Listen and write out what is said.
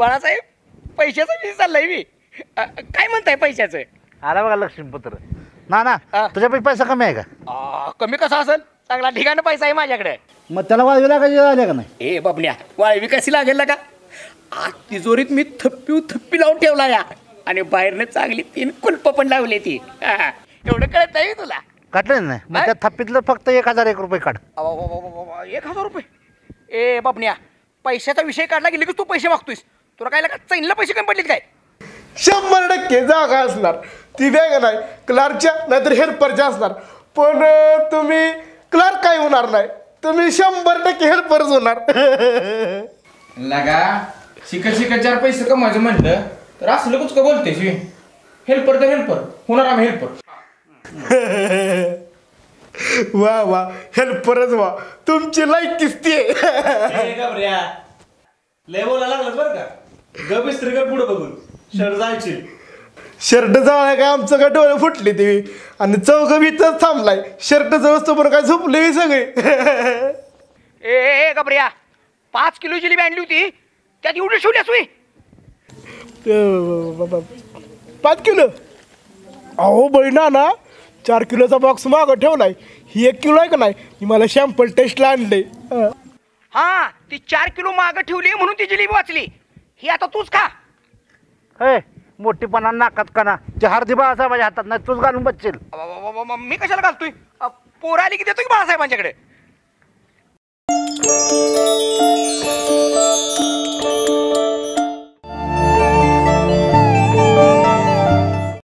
बाळासाहेब पैशाचा मी चाललाय मी काय म्हणताय पैशाचं? आला बघा लक्ष्मीपुत्र. ना ना तुझ्या तुझ्यापैकी पैसा कमी आहे का? आ, कमी कसा असेल? चांगला ठिकाण पैसा आहे माझ्याकडे. मग त्याला वाजवी लागायची का नाही? ए बाबल्या वाळवी कशी लागेल ना का? आज तिजोरीत मी थप्पी थप्पी लावून ठेवला या. आणि बाहेरनं चांगली तीन कुलप पण लावली ती. एवढं कळत नाही तुला. काढलं नाही त्या थप्पीतलं फक्त एक हजार एक रुपये काढ. एक हजार रुपये. ए बाबण्या पैशाचा विषय काढला की तू पैसे मागतोयस. तुला काय लागा चैनला पैसे कमी पडलेत काय? शंभर टक्के जागा असणार. ती बॅग नाही. क्लार्कच्या नाहीतर हेल्परच्या असणार. पण तुम्ही क्लार्क काय होणार नाही? तुम्ही शंभर टक्के हेल्परच होणार. लगा शिकत शिकत चार पैसे कमवायचं म्हणलं तर असलं कुच का बोलतेस बे? हेल्पर तर हेल्पर होणार आम्ही हेल्पर वा वा. हेल्परच वा. तुमची लाईक किस्ती लय बोला लागलं बरं का? ग बिस्त्री कर पुढे बघून. शर्ट जायची. शर्ट जवळ काय आमचं काय डोळे फुटले ते? आणि चौघ भीतच थांबलाय. शर्ट जवळ समोर काय झोपले सगळे? ए ए, गबऱ्या. पाच किलो जिलेबी आणली होती. त्यात एवढी शिवली सुई पाच किलो? अहो बहिणा ना चार किलोचा बॉक्स मागं ठेवलाय. ही एक किलो आहे का नाही? ही मला शॅम्पल टेस्टला आणले हा ती चार किलो मागं ठेवली म्हणून ती जिलेबी वाचली. ही आता तूच खा. हे मोठीपणा नाकात कणा. ते हरदी बाळाचा माझ्या हातात नाही तूच घालून बसशील. अवा, वा, वा, वा, वा, मी कशाला घालतोय? अ, पोरं आली की देतो की बाळासाहेबांच्याकडे?